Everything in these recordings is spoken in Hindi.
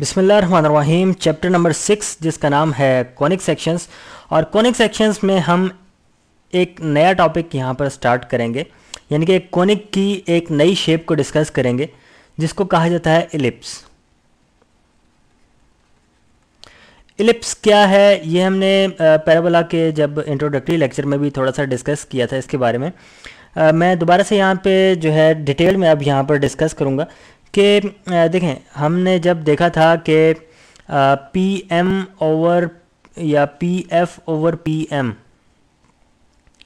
बिसमीम चैप्टर नंबर सिक्स जिसका नाम है कॉनिक सेक्शंस। और कॉनिक सेक्शंस में हम एक नया टॉपिक यहाँ पर स्टार्ट करेंगे यानी कि कॉनिक की एक नई शेप को डिस्कस करेंगे जिसको कहा जाता है इलिप्स। इलिप्स क्या है ये हमने पैराबोला के जब इंट्रोडक्टरी लेक्चर में भी थोड़ा सा डिस्कस किया था इसके बारे में। आ, मैं दोबारा से यहाँ पे जो है डिटेल में अब यहाँ पर डिस्कस करूँगा। कि देखें, हमने जब देखा था कि पी एम ओवर या P F over P M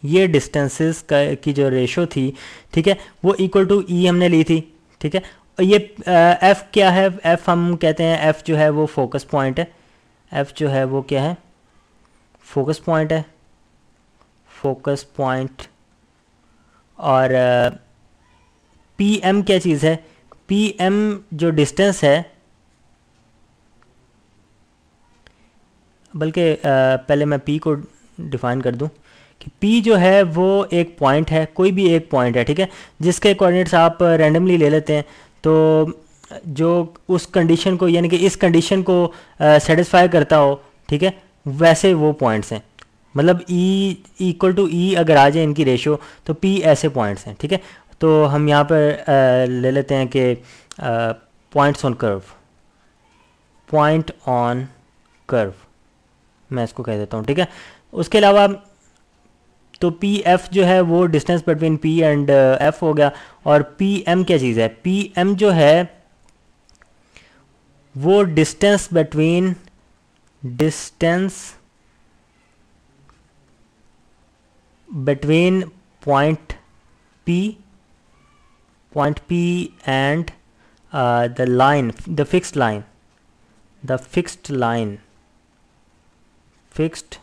ये डिस्टेंसेस का, की जो रेशो थी, ठीक है, वो इक्वल टू ई हमने ली थी, ठीक है ये एफ़ क्या है? एफ़ हम कहते हैं एफ़ जो है वो फोकस पॉइंट है एफ़ जो है वो क्या है? फोकस पॉइंट है फोकस पॉइंट और पी एम क्या चीज़ है? पी एम जो डिस्टेंस है, बल्कि पहले मैं पी को डिफ़ाइन कर दूँ, कि पी जो है वो एक पॉइंट है, कोई भी एक पॉइंट है, ठीक है? जिसके कोऑर्डिनेट्स आप रैंडमली ले लेते हैं तो जो उस कंडीशन को, यानी कि इस कंडीशन को सेटिस्फाई करता हो, ठीक है? वैसे वो पॉइंट्स हैं। मतलब ई इक्वल टू ई अगर आ जाए इनकी रेशियो तो पी ऐसे पॉइंट्स हैं, ठीक है? तो हम यहाँ पर ले लेते हैं कि points on curve point on curve मैं इसको कह देता हूँ, ठीक है? उसके अलावा तो पी एफ़ जो है वो distance between P and F हो गया और पी एम क्या चीज़ है? पी एम जो है वो distance between distance between point P point P and uh, the line the fixed line the fixed line fixed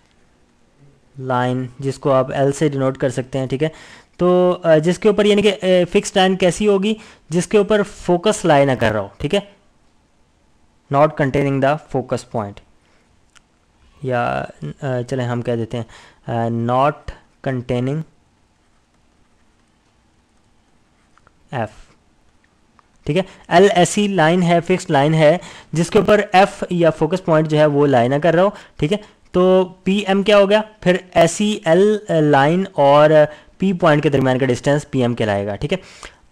line जिसको आप L से डिनोट कर सकते हैं ठीक है? तो uh, जिसके ऊपर यानी कि फिक्स लाइन कैसी होगी? जिसके ऊपर फोकस लाई ना कर रहा हो ठीक है? Not containing the focus point या uh, चलें हम कह देते हैं नॉट कंटेनिंग एफ़ ठीक है? एल ऐसी लाइन है फिक्स लाइन है, जिसके ऊपर एफ़ या फोकस पॉइंट जो है वो लाइन कर रहा हो ठीक है? तो पी एम क्या हो गया? फिर ऐसी एल लाइन और पी पॉइंट के दरमियान का डिस्टेंस पी एम कहलाएगा, ठीक है?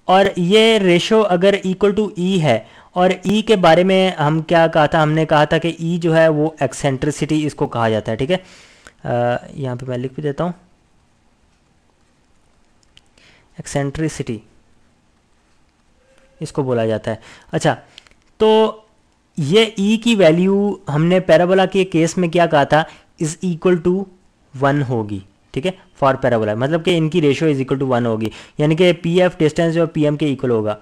और ये रेशो अगर इक्वल टू ई है, और ई e के बारे में हम क्या कहा था? हमने कहा था कि ई e जो है वो एक्सेंट्रिसिटी इसको कहा जाता है, ठीक है? यहाँ पे मैं लिख भी देता हूँ। एक्सेंट्रिसिटी इसको बोला जाता है। अच्छा तो ये ई e की वैल्यू हमने पैराबोला के केस में क्या कहा था? इज़ इक्वल टू वन होगी, ठीक है? फॉर पैराबोला मतलब कि इनकी ratio is equal to one होगी। यानी कि पी एफ़ डिस्टेंस जो पी एम के इक्वल होगा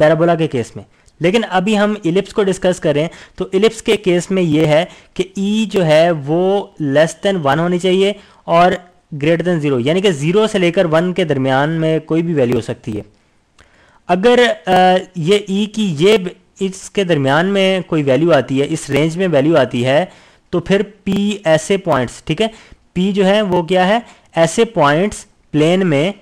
पैराबोला के केस में। लेकिन अभी हम इलिप्स को डिस्कस करें तो इलिप्स के केस में ये है कि ई e जो है, वो लेस देन वन होनी चाहिए और ग्रेटर देन ज़ीरो यानी कि ज़ीरो से लेकर वन के दरमियान में कोई भी वैल्यू हो सकती है। अगर ये ई e की ये इसके दरमियान में कोई वैल्यू आती है, इस रेंज में वैल्यू आती है तो फिर पी ऐसे पॉइंट्स ठीक है? पी जो है वो क्या है? ऐसे पॉइंट्स प्लेन में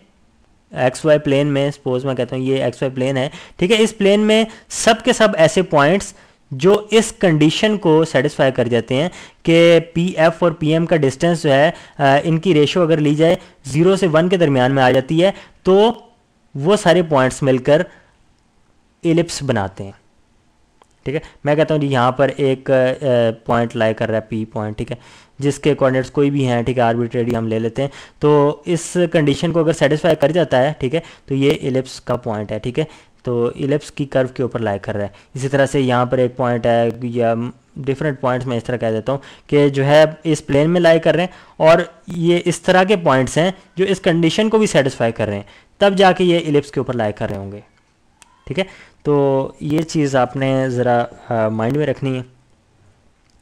एक्स वाई प्लेन में सपोज़ मैं कहता हूँ ये एक्स वाई प्लेन है, ठीक है? इस प्लेन में सब के सब ऐसे पॉइंट्स जो इस कंडीशन को सेटिस्फाई कर जाते हैं कि पी एफ़ और पी एम का डिस्टेंस जो है इनकी रेशो अगर ली जाए ज़ीरो से वन के दरमियान में आ जाती है तो वो सारे पॉइंट्स मिलकर एलिप्स बनाते हैं। ठीक है? मैं कहता हूँ जी, यहाँ पर एक पॉइंट लाई कर रहा है पी पॉइंट ठीक है? जिसके कोऑर्डिनेट्स कोई भी हैं, ठीक है आर्बिट्रेरी हम ले लेते हैं। तो इस कंडीशन को अगर सेटिस्फाई कर जाता है, ठीक है तो ये एलिप्स का पॉइंट है, ठीक है? तो इलिप्स की कर्व के ऊपर लाइक कर रहा है। इसी तरह से यहाँ पर एक पॉइंट है या डिफरेंट पॉइंट्स मैं इस तरह कह देता हूँ कि जो है इस प्लेन में लाई कर रहे हैं और ये इस तरह के पॉइंट्स हैं जो इस कंडीशन को भी सेटिस्फाई कर रहे हैं। तब जाके ये इलिप्स के ऊपर लाई कर रहे होंगे। ठीक है? तो ये चीज़ आपने ज़रा माइंड में रखनी है।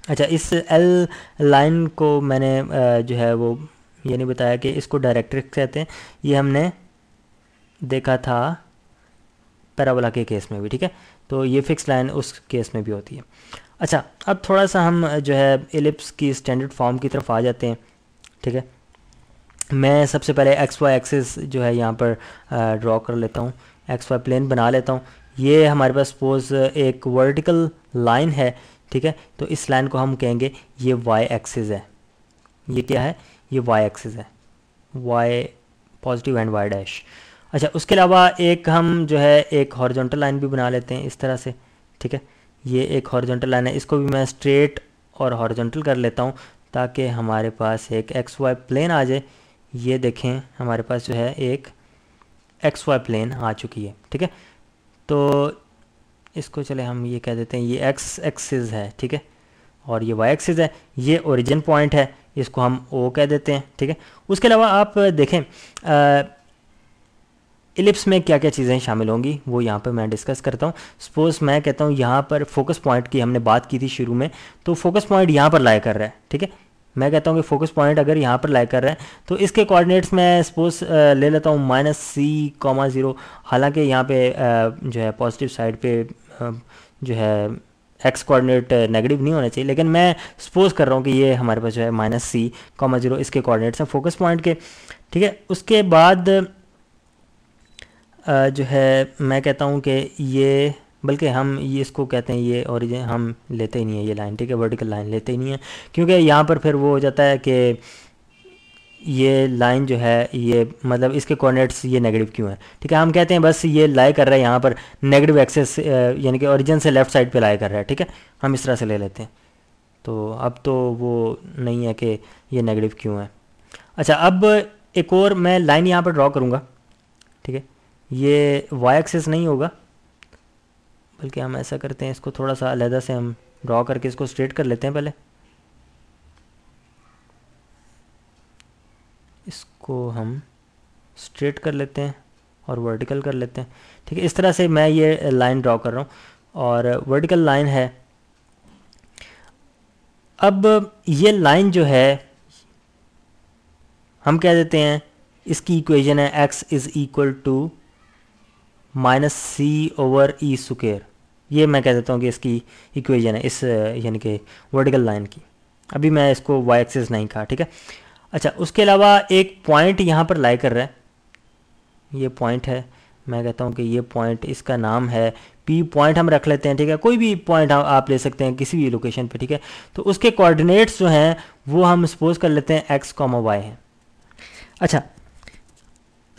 अच्छा इस एल लाइन को मैंने आ, जो है वो ये नहीं बताया कि इसको डायरेक्ट्रिक्स कहते हैं। ये हमने देखा था पैराबोला के केस में भी, ठीक है? तो ये फिक्स लाइन उस केस में भी होती है। अच्छा अब थोड़ा सा हम जो है, एलिप्स की स्टैंडर्ड फॉर्म की तरफ़ आ जाते हैं, ठीक है? मैं सबसे पहले एक्स वाई एक्सिस जो है यहाँ पर ड्रॉ कर लेता हूँ एक्स वाई प्लेन बना लेता हूँ। ये हमारे पास सपोज़ एक वर्टिकल लाइन है, ठीक है? तो इस लाइन को हम कहेंगे, ये वाई एक्सिस है। ये क्या है? ये वाई एक्सिस है। Y positive and y dash अच्छा उसके अलावा एक हम जो है एक हॉरिजॉन्टल लाइन भी बना लेते हैं इस तरह से, ठीक है? ये एक हॉरिजॉन्टल लाइन है, इसको भी मैं स्ट्रेट और हॉरिजॉन्टल कर लेता हूँ ताकि हमारे पास एक एक्स वाई प्लेन आ जाए। ये देखें, हमारे पास जो है एक एक्स वाई प्लेन आ चुकी है, ठीक है? तो इसको चले हम ये कह देते हैं, ये एक्स एक्सिस है, ठीक है? और ये वाई एक्सिस है, ये ओरिजिन पॉइंट है, इसको हम ओ कह देते हैं, ठीक है? उसके अलावा आप देखें इलिप्स में क्या क्या चीज़ें शामिल होंगी, वो यहाँ पर मैं डिस्कस करता हूँ। सपोज़ मैं कहता हूँ यहाँ पर फोकस पॉइंट की हमने बात की थी शुरू में तो फोकस पॉइंट यहाँ पर लाए कर रहा है, ठीक है? मैं कहता हूँ कि फोकस पॉइंट अगर यहाँ पर लाइक कर रहा है तो इसके कोऑर्डिनेट्स मैं सपोज़ ले लेता हूँ माइनस सी कॉमा ज़ीरो हालाँकि यहाँ पे जो है पॉजिटिव साइड पे जो है एक्स कोऑर्डिनेट नेगेटिव नहीं होना चाहिए, लेकिन मैं सपोज़ कर रहा हूँ कि ये हमारे पास जो है माइनस सी कॉमा ज़ीरो इसके कोऑर्डिनेट्स हैं फोकस पॉइंट के, ठीक है? उसके बाद जो है, मैं कहता हूँ कि ये, बल्कि हम ये इसको कहते हैं, ये ओरिजिन हम लेते ही नहीं है ये लाइन ठीक है? वर्टिकल लाइन लेते ही नहीं है। क्योंकि यहाँ पर फिर वो हो जाता है कि ये लाइन जो है, ये मतलब इसके कोऑर्डिनेट्स ये नेगेटिव क्यों है? ठीक है, हम कहते हैं बस ये लाई कर रहा है यहाँ पर नेगेटिव एक्सेस यानी कि ओरिजिन से लेफ़्ट साइड पे लाई कर रहा है, ठीक है? हम इस तरह से ले लेते हैं। तो अब तो वो नहीं है कि ये नेगेटिव क्यों है। अच्छा अब एक और मैं लाइन यहाँ पर ड्रॉ करूँगा, ठीक है? ये वाई एक्सेस नहीं होगा, बल्कि हम ऐसा करते हैं, इसको थोड़ा सा अलहदा से हम ड्रॉ करके इसको स्ट्रेट कर लेते हैं पहले। इसको हम स्ट्रेट कर लेते हैं और वर्टिकल कर लेते हैं। ठीक है, इस तरह से मैं ये लाइन ड्रॉ कर रहा हूँ और वर्टिकल लाइन है। अब ये लाइन जो है, हम कह देते हैं, इसकी इक्वेशन है x is equal to minus c over e square ये मैं कह देता हूँ कि इसकी इक्वेशन है, इस यानी कि वर्टिकल लाइन की। अभी मैं इसको वाई एक्सिस नहीं कहा, ठीक है? अच्छा उसके अलावा एक पॉइंट यहाँ पर लाई कर रहा है। ये पॉइंट है, मैं कहता हूँ कि ये पॉइंट इसका नाम है पी पॉइंट हम रख लेते हैं, ठीक है? कोई भी पॉइंट आप ले सकते हैं किसी भी लोकेशन पे, ठीक है? तो उसके कोऑर्डिनेट्स जो हैं, वो हम सपोज़ कर लेते हैं एक्स कॉमा वाई हैं। अच्छा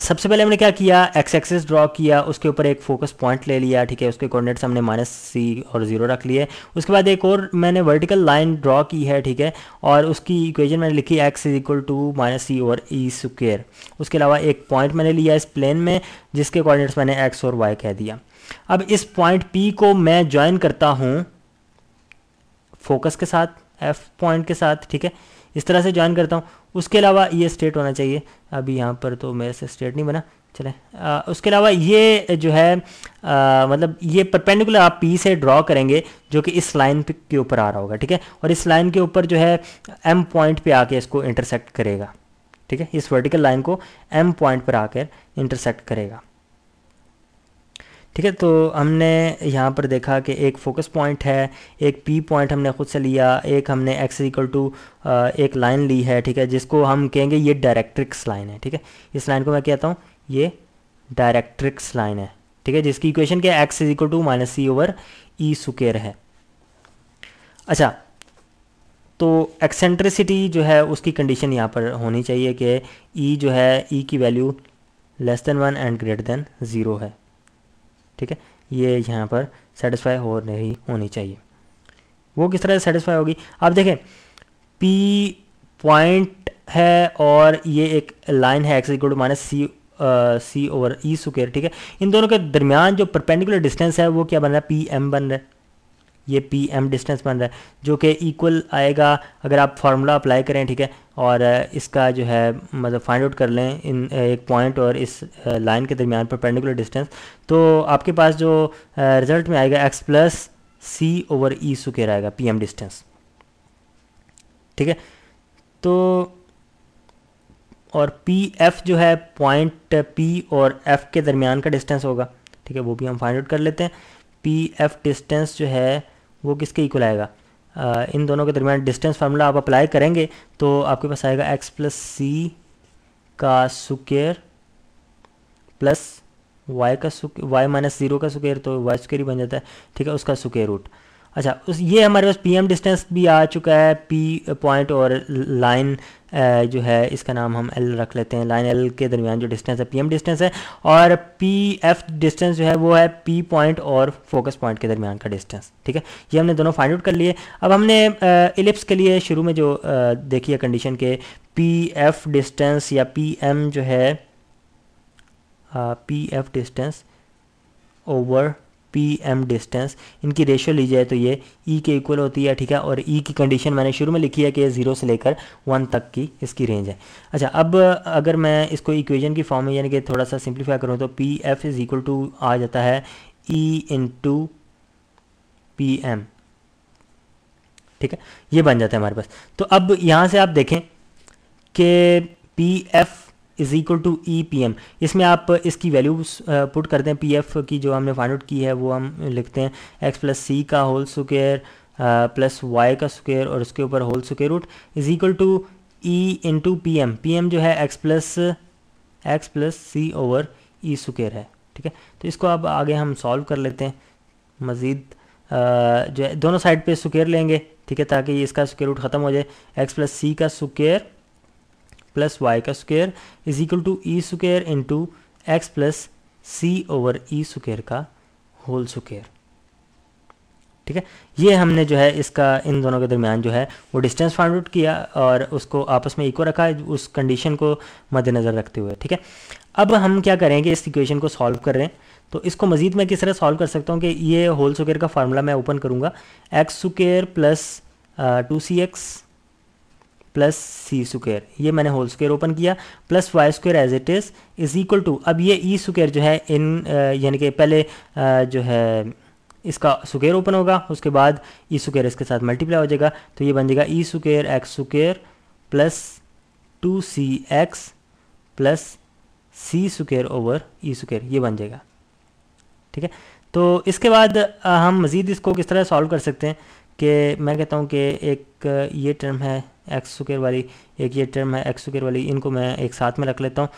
सबसे पहले हमने क्या किया? एक्स एक्सेस ड्रॉ किया, उसके ऊपर एक फोकस पॉइंट ले लिया, ठीक है? उसके कोऑर्डिनेट्स हमने माइनस सी और ज़ीरो रख लिए। उसके बाद एक और मैंने वर्टिकल लाइन ड्रॉ की है, ठीक है? और उसकी इक्वेशन मैंने लिखी x is equal to minus c और ई स्क्र उसके अलावा एक पॉइंट मैंने लिया इस प्लेन में, जिसके कोऑर्डिनेट्स मैंने एक्स और वाई कह दिया। अब इस पॉइंट पी को मैं ज्वाइन करता हूँ फोकस के साथ एफ़ पॉइंट के साथ, ठीक है? इस तरह से ज्वाइन करता हूँ। उसके अलावा ये स्टेट होना चाहिए। अभी यहाँ पर तो मेरे से स्टेट नहीं बना। चले। आ, उसके अलावा ये जो है आ, मतलब ये परपेंडिकुलर आप पी से ड्रॉ करेंगे जो कि इस लाइन के ऊपर आ रहा होगा ठीक है? और इस लाइन के ऊपर जो है एम पॉइंट पे आके इसको इंटरसेक्ट करेगा ठीक है? इस वर्टिकल लाइन को एम पॉइंट पर आकर इंटरसेक्ट करेगा। ठीक है तो हमने यहाँ पर देखा कि एक फोकस पॉइंट है, एक पी पॉइंट हमने खुद से लिया, एक हमने एक्स इक्वल टू एक लाइन ली है, ठीक है, जिसको हम कहेंगे ये डायरेक्ट्रिक्स लाइन है, ठीक है। इस लाइन को मैं कहता हूँ, ये डायरेक्ट्रिक्स लाइन है, ठीक है, जिसकी इक्वेशन क्या x is equal to minus c over e square है। अच्छा तो एक्सेंट्रिसिटी जो है, उसकी कंडीशन यहाँ पर होनी चाहिए कि ई e जो है ई e की value less than one and greater than zero है। ठीक है? ये यहाँ पर सेटिस्फाई हो नहीं, होनी चाहिए। वो किस तरह से सेटिस्फाई होगी? आप देखें पी पॉइंट है और ये एक लाइन है x equal to minus c c over e square ठीक है? इन दोनों के दरमियान जो परपेंडिकुलर डिस्टेंस है, वो क्या बन रहा है? पी एम बन रहा है। ये पी एम डिस्टेंस बन रहा है, जो कि इक्वल आएगा अगर आप फार्मूला अप्लाई करें, ठीक है? और इसका जो है मतलब फाइंड आउट कर लें इन एक पॉइंट और इस लाइन के दरमियान पर पेंडिकुलर डिस्टेंस तो आपके पास जो रिज़ल्ट में आएगा x plus c over e square आएगा पी एम डिस्टेंस ठीक है? तो और पी एफ़ जो है पॉइंट पी और एफ़ के दरमियान का डिस्टेंस होगा, ठीक है? वो भी हम फाइंड आउट कर लेते हैं। पी एफ़ डिस्टेंस जो है वो किसके इक्वल आएगा? इन दोनों के दरमियान डिस्टेंस फार्मूला आप अप्लाई करेंगे तो आपके पास आएगा एक्स प्लस सी का सुकेयर प्लस वाई का सुक वाई माइनस ज़ीरो का स्क्र तो वाई स्क्र ही बन जाता है। ठीक है, उसका स्क्र रूट अच्छा उस, ये हमारे पास पी एम डिस्टेंस भी आ चुका है पी पॉइंट और लाइन जो है, इसका नाम हम एल रख लेते हैं लाइन एल के दरमियान जो डिस्टेंस है पी एम डिस्टेंस है, और पी एफ़ डिस्टेंस जो है, वो है पी पॉइंट और फोकस पॉइंट के दरमियान का डिस्टेंस ठीक है? ये हमने दोनों फाइंड आउट कर लिए। अब हमने इलिप्स के लिए शुरू में जो देखी है कंडीशन के पी एफ़ डिस्टेंस या पी एम जो है P F distance over P M distance इनकी रेशियो ली जाए तो ये ई e के इक्वल होती है, ठीक है? और ई e की कंडीशन मैंने शुरू में लिखी है कि ज़ीरो से लेकर वन तक की इसकी रेंज है। अच्छा अब अगर मैं इसको इक्वेशन की फॉर्म में यानी कि थोड़ा सा सिंप्लीफाई करूँ तो P F is equal to आ जाता है e into P M ठीक है? ये बन जाता है हमारे पास। तो अब यहाँ से आप देखें कि P F is equal to e P M इसमें आप इसकी वैल्यू पुट करते हैं पी एफ़ की जो हमने फाइंड आउट की है, वो हम लिखते हैं एक्स प्लस सी का होल स्क्वेयर प्लस वाई का स्क्वेयर और उसके ऊपर whole square root is equal to e into P M P M जो है x plus x plus c over e square है, ठीक है? तो इसको अब आगे हम सॉल्व कर लेते हैं, मज़ीद जो है, दोनों साइड पे स्क्वेयर लेंगे, ठीक है, ताकि इसका स्क्वेयर रूट ख़त्म हो जाए। एक्स प्लस सी का स्क्वेयर प्लस वाई का square is equal to e square into x plus c over e square का होल स्क्वेयर ठीक है? ये हमने जो है इसका, इन दोनों के दरमियान जो है, वो डिस्टेंस फाइंड आउट किया और उसको आपस में इक्वल रखा, उस कंडीशन को मद्देनज़र रखते हुए। ठीक है? अब हम क्या करेंगे इस इक्वेशन को सॉल्व कर रहे हैं। तो इसको मज़ीद मैं किस तरह सॉल्व कर सकता हूँ कि ये होल स्क्वेयर का फार्मूला मैं ओपन करूँगा। X square plus two c x plus c square ये मैंने होल स्क्वेयर ओपन किया plus y square as it is is equal to अब ये ई e स्क्वेयर जो है इन यानी कि पहले आ, जो है इसका स्क्वेयर ओपन होगा उसके बाद ई e स्क्वेयर इसके साथ मल्टीप्लाई हो जाएगा तो ये बन जाएगा e square x square plus two c x plus c square over e square ये बन जाएगा। ठीक है? तो इसके बाद हम मज़ीद इसको किस तरह सॉल्व कर सकते हैं कि मैं कहता हूँ कि एक ये टर्म है एक्स स्क्र वाली एक ये टर्म है एक्स स्क्र वाली, इनको मैं एक साथ में रख लेता हूँ।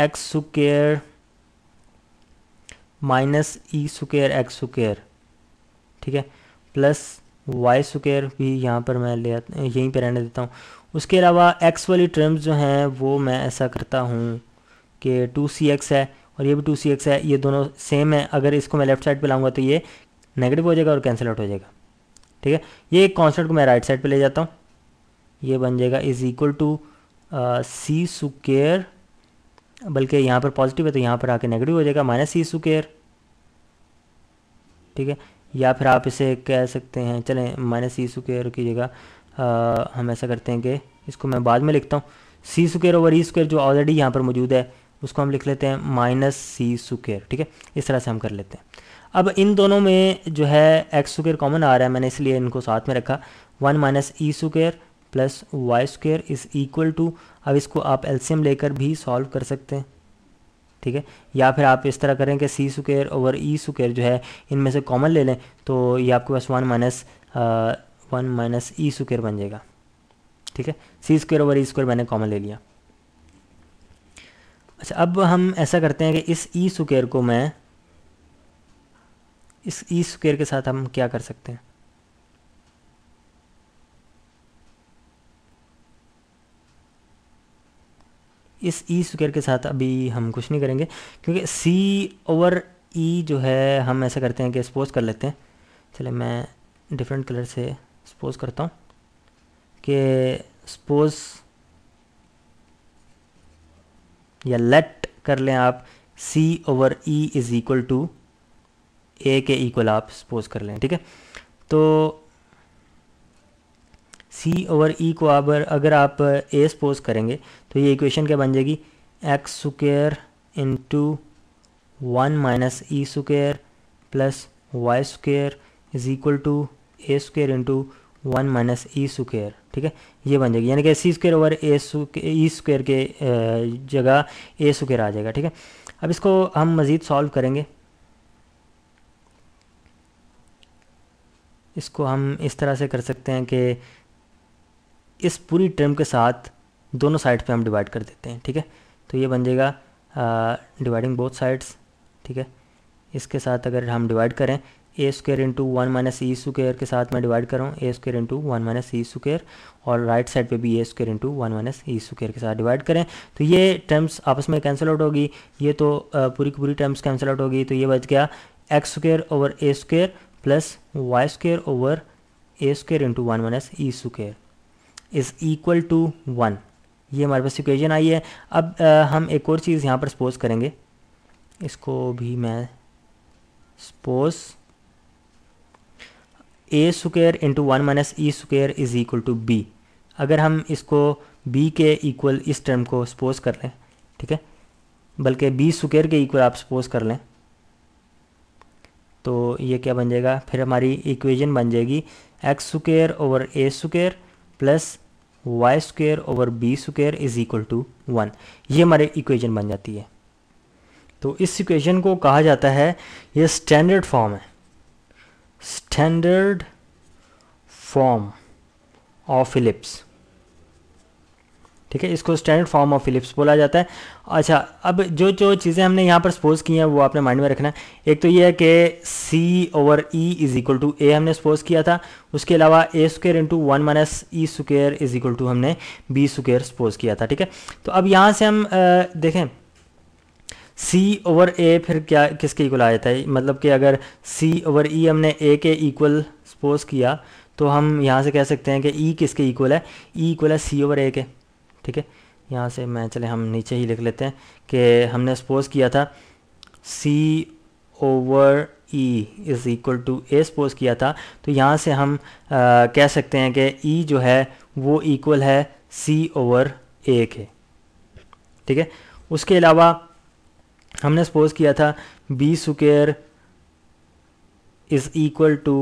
X square minus e square x square ठीक है? प्लस वाई स्क्र भी यहाँ पर मैं ले यहीं पर रहने देता हूँ। उसके अलावा एक्स वाली टर्म्स जो हैं, वो मैं ऐसा करता हूँ कि टू सी एक्स है और ये भी टू सी एक्स है, ये दोनों सेम है। अगर इसको मैं लेफ़्ट साइड पे लाऊँगा तो ये नेगेटिव हो जाएगा और कैंसिल आउट हो जाएगा। ठीक है? ये एक कॉन्स्टेंट को मैं राइट साइड पे ले जाता हूँ। ये बन जाएगा is equal to c square बल्कि यहाँ पर पॉजिटिव है तो यहाँ पर आके नेगेटिव हो जाएगा माइनस सी सुकेयर ठीक है? या फिर आप इसे कह सकते हैं, चलें माइनस सी सुकेयर की जगह हम ऐसा करते हैं कि इसको मैं बाद में लिखता हूँ। C square over e square जो ऑलरेडी यहाँ पर मौजूद है, उसको हम लिख लेते हैं माइनस सी सुकेयर ठीक है? इस तरह से हम कर लेते हैं। अब इन दोनों में जो है एक्स स्क्र कॉमन आ रहा है, मैंने इसलिए इनको साथ में रखा। One minus e square plus y square is equal to अब इसको आप एल्सियम लेकर भी सॉल्व कर सकते हैं। ठीक है? या फिर आप इस तरह करें कि c square over e square जो है, इनमें से कॉमन ले लें तो ये आपके पास one minus one minus e square बन जाएगा। ठीक है? C square over e square मैंने कॉमन ले लिया। अच्छा अब हम ऐसा करते हैं कि इस ई स्क्र को मैं इस ई स्क्वेयर के साथ हम क्या कर सकते हैं? इस ई स्क्वेयर के साथ अभी हम कुछ नहीं करेंगे, क्योंकि सी ओवर ई जो है, हम ऐसा करते हैं कि सपोज़ कर लेते हैं। चले मैं डिफरेंट कलर से सपोज़ करता हूँ कि सपोज़ या लेट कर लें आप c over e is equal to a के इक्वल आप सपोज़ कर लें, ठीक है? तो सी ओवर ई को आप अगर आप ए सपोज़ करेंगे तो ये इक्वेशन क्या बन जाएगी? X square into one minus e square plus y square is equal to a square into one minus e square ठीक है? ये बन जाएगी। यानी कि c square over a e square के जगह ए स्क्र आ जाएगा, ठीक है? अब इसको हम मज़ीद सॉल्व करेंगे। इसको हम इस तरह से कर सकते हैं कि इस पूरी टर्म के साथ दोनों साइड पे हम डिवाइड कर देते हैं, ठीक है? तो ये बन जाएगा डिवाइडिंग बोथ साइड्स ठीक है? इसके साथ अगर हम डिवाइड करें a square into one minus e square के साथ मैं डिवाइड कर a square into one minus e square और राइट साइड पे भी a square into one minus e square के साथ डिवाइड करें तो ये टर्म्स आपस में कैंसिल आउट होगी। ये तो पूरी की पूरी टर्म्स कैंसिल आउट होगी तो ये बच गया x square over a square plus y square over a square into one minus e square is equal to one ये हमारे पास इक्वेशन आई है। अब आ, हम एक और चीज़ यहाँ पर सपोज़ करेंगे। इसको भी मैं suppose a square into one minus e square is equal to b अगर हम इसको बी के इक्वल इस टर्म को सपोज़ कर लें ठीक है? बल्कि बी स्क्र के इक्वल आप सपोज़ कर लें। तो ये क्या बन जाएगा? फिर हमारी इक्वेशन बन जाएगी x square over a square plus y square over b square is equal to one ये हमारी इक्वेशन बन जाती है। तो इस इक्वेशन को कहा जाता है, ये स्टैंडर्ड फॉर्म है। स्टैंडर्ड फॉर्म ऑफ़ फिलिप्स ठीक है? इसको स्टैंडर्ड फॉर्म ऑफ़ फिलिप्स बोला जाता है। अच्छा अब जो जो चीज़ें हमने यहाँ पर सपोज़ की हैं वो आपने माइंड में रखना है। एक तो ये है कि c over e is equal to a हमने सपोज़ किया था। उसके अलावा a square into one minus e square is equal to हमने बी स्क्र सपोज़ किया था ठीक है? तो अब यहाँ से हम आ, देखें। सी ओवर ए फिर क्या किसके इक्वल आ जाता है? मतलब कि अगर सी ओवर ई हमने ए के इक्वल सपोज़ किया तो हम यहाँ से कह सकते हैं कि ई e किसके इक्वल है? ई इक्वल है सी ओवर ए के। ठीक है? यहाँ से मैं चले हम नीचे ही लिख लेते हैं कि हमने सपोज़ किया था c over e is equal to a suppose किया था तो यहाँ से हम आ, कह सकते हैं कि ई e जो है वो इक्वल है सी ओवर ए के। ठीक है? उसके अलावा हमने सपोज़ किया था b square is equal to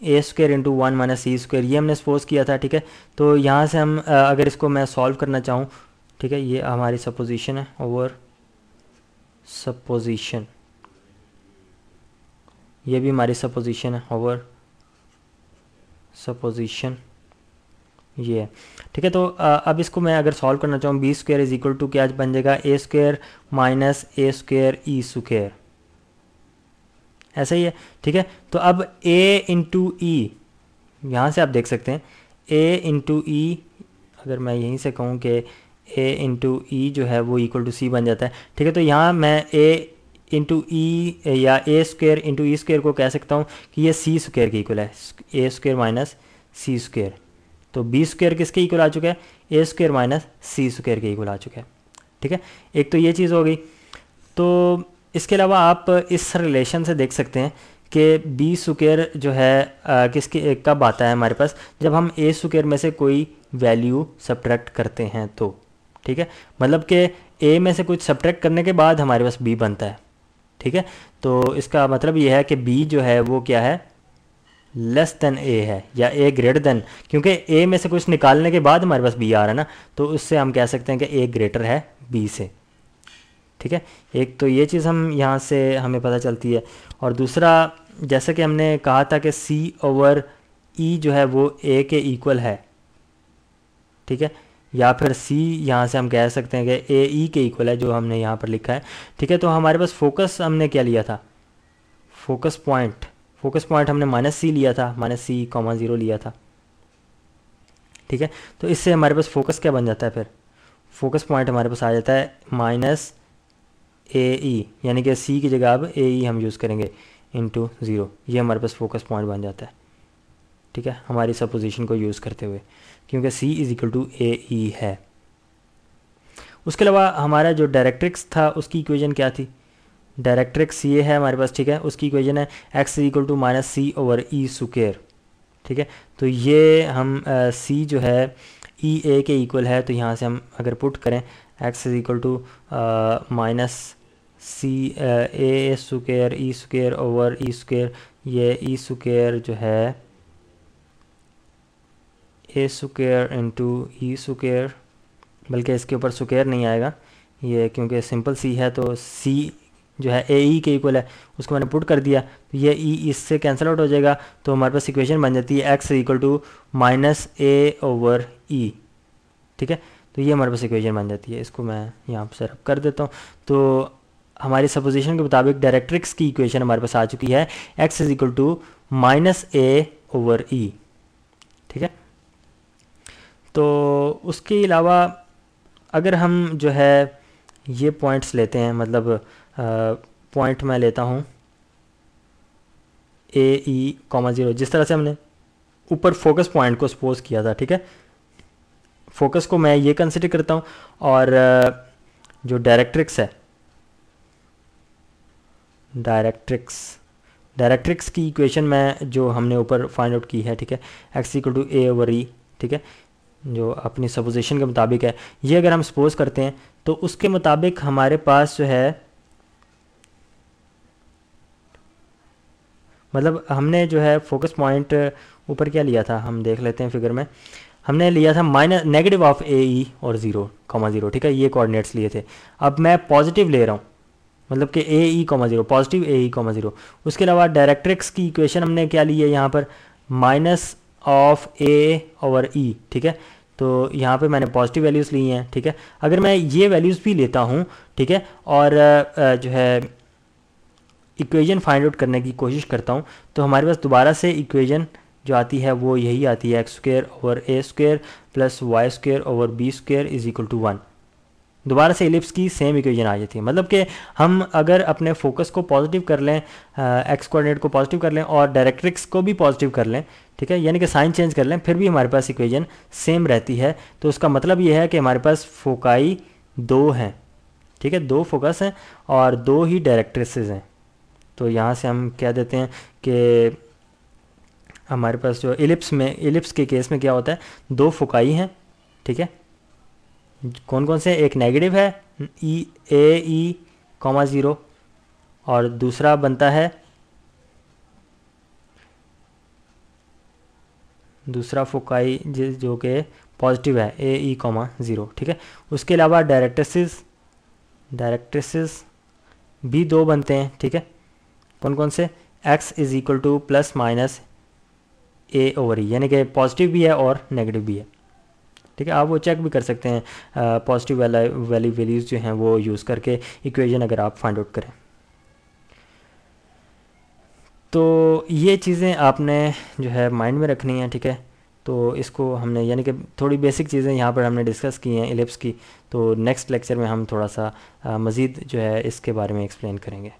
a square into one minus c square ये हमने सपोज़ किया था, ठीक है? तो यहाँ से हम अगर इसको मैं सॉल्व करना चाहूँ, ठीक है, ये हमारी सपोजिशन है ओवर सपोजिशन ये भी हमारी सपोजिशन है ओवर सपोजिशन ये है। ठीक है तो अब इसको मैं अगर सॉल्व करना चाहूँ b square is equal to क्या बन जाएगा? A square minus a square e square ऐसा ही है, ठीक है? तो अब a इंटू ई यहाँ से आप देख सकते हैं, a इंटू ई अगर मैं यहीं से कहूँ कि a इंटू ई जो है वो इक्वल टू सी बन जाता है, ठीक है? तो यहाँ मैं a इंटू ई या a square into e square को कह सकता हूँ कि ये सी स्क्र के इक्वल है। A square minus c square तो बी स्क्र किसके इक्वल आ चुका है? A square minus c square के इक्वल आ चुका है, ठीक है? एक तो ये चीज़ हो गई तो इसके अलावा आप इस रिलेशन से देख सकते हैं कि बी सुकेर जो है आ, किसके कब आता है हमारे पास? जब हम ए सुकेर में से कोई वैल्यू सब्ट्रैक्ट करते हैं तो ठीक है? मतलब कि ए में से कुछ सब्ट्रैक्ट करने के बाद हमारे पास बी बनता है ठीक है? तो इसका मतलब यह है कि बी जो है वो क्या है? लेस देन ए है या ए ग्रेटर देन क्योंकि ए में से कुछ निकालने के बाद हमारे पास बी आ रहा है ना तो उससे हम कह सकते हैं कि ए ग्रेटर है बी से। ठीक है? एक तो ये चीज़ हम यहाँ से हमें पता चलती है। और दूसरा, जैसा कि हमने कहा था कि सी ओवर ई जो है वो ए के इक्वल है। ठीक है? या फिर सी यहाँ से हम कह सकते हैं कि ए ई के इक्वल है जो हमने यहाँ पर लिखा है। ठीक है? तो हमारे पास फोकस हमने क्या लिया था? फोकस पॉइंट फोकस पॉइंट हमने माइनस सी लिया था। माइनस सी कॉमा ज़ीरो लिया था। ठीक है? तो इससे हमारे पास फोकस क्या बन जाता है फिर? फोकस पॉइंट हमारे पास आ जाता है माइनस ए ई e, यानी कि सी की जगह अब ए ई e हम यूज़ करेंगे इंटू ज़ीरो ये हमारे पास फोकस पॉइंट बन जाता है। ठीक है? हमारी सपोजिशन को यूज़ करते हुए क्योंकि c is equal to a e है। उसके अलावा हमारा जो डायरेक्ट्रिक्स था उसकी इक्वेशन क्या थी? डायरेक्ट्रिक्स ये है हमारे पास ठीक है? उसकी इक्वेशन है x is equal to minus c over e square ठीक है? तो ये हम सी जो है ई e ए के इक्वल है तो यहाँ से हम अगर पुट करें x is equal to minus c a square e square over e square ये ई स्क्र जो है a square into e square बल्कि इसके ऊपर स्क्र नहीं आएगा, ये क्योंकि सिंपल सी है तो सी जो है ए ई के इक्वल है, उसको मैंने पुट कर दिया तो ये ई e इससे कैंसिल आउट हो जाएगा तो हमारे पास इक्वेशन बन जाती है x equal to minus a over e ठीक है? तो ये हमारे पास इक्वेशन बन जाती है, इसको मैं यहाँ पर रब कर देता हूँ तो हमारी सपोजिशन के मुताबिक डायरेक्ट्रिक्स की इक्वेशन हमारे पास आ चुकी है x is equal to minus a over e ठीक है? तो उसके अलावा अगर हम जो है ये पॉइंट्स लेते हैं मतलब पॉइंट मैं लेता हूँ ए ई कॉमा ज़ीरो जिस तरह से हमने ऊपर फोकस पॉइंट को सपोज़ किया था, ठीक है? फोकस को मैं ये कंसिडर करता हूँ और जो डायरेक्ट्रिक्स है डायरेक्ट्रिक्स। डायरेक्ट्रिक्स की इक्वेशन में जो हमने ऊपर फाइंड आउट की है, ठीक है? X equal to a over e ठीक है? जो अपनी सपोजिशन के मुताबिक है। ये अगर हम सपोज़ करते हैं तो उसके मुताबिक हमारे पास जो है मतलब हमने जो है फोकस पॉइंट ऊपर क्या लिया था? हम देख लेते हैं फिगर में। हमने लिया था minus negative of a e और ज़ीरो कॉमा ज़ीरो ठीक है? ये कोऑर्डिनेट्स लिए थे। अब मैं पॉजिटिव ले रहा हूँ। मतलब कि a e comma zero positive a e comma zero उसके अलावा डायरेक्ट्रिक्स की इक्वेशन हमने क्या ली है यहाँ पर? Minus of a over e ठीक है? तो यहाँ पे मैंने पॉजिटिव वैल्यूज़ ली हैं, ठीक है? अगर मैं ये वैल्यूज़ भी लेता हूँ, ठीक है? और जो है इक्वेशन फाइंड आउट करने की कोशिश करता हूँ तो हमारे पास दोबारा से इक्वेशन जो आती है, वो यही आती है x square over a square plus y square over b square is equal to one दोबारा से इलिप्स की सेम इक्वेशन आ जाती है। मतलब कि हम अगर अपने फोकस को पॉजिटिव कर लें एक्स कोऑर्डिनेट को पॉजिटिव कर लें और डायरेक्ट्रिक्स को भी पॉजिटिव कर लें, ठीक है? यानी कि साइन चेंज कर लें, फिर भी हमारे पास इक्वेशन सेम रहती है। तो उसका मतलब ये है कि हमारे पास फोकाई दो हैं, ठीक है? दो फोकस हैं और दो ही डायरेक्ट्रिसेस हैं। तो यहाँ से हम कह देते हैं कि हमारे पास जो इलिप्स में इलिप्स के केस में क्या होता है? दो फुकाई हैं, ठीक है? कौन कौन से एक नेगेटिव है, ई, ए, ई कॉमा ज़ीरो और दूसरा बनता है, दूसरा फोकाई जिस जो कि पॉजिटिव है, ए, ई कॉमा ज़ीरो ठीक है? उसके अलावा डायरेक्ट्रेसिस डायरेक्ट्रेसिस भी दो बनते हैं, ठीक है? कौन कौन से? X is equal to plus minus a over e यानी कि पॉजिटिव भी है और नेगेटिव भी है। ठीक है, आप वो चेक भी कर सकते हैं पॉजिटिव वैल्यू वैल्यूज़ जो हैं वो यूज़ करके इक्वेशन अगर आप फाइंड आउट करें। तो ये चीज़ें आपने जो है माइंड में रखनी है, ठीक है? तो इसको हमने, यानी कि थोड़ी बेसिक चीज़ें यहाँ पर हमने डिस्कस की हैं एलिप्स की। तो नेक्स्ट लेक्चर में हम थोड़ा सा मज़ीद जो है इसके बारे में एक्सप्लेन करेंगे।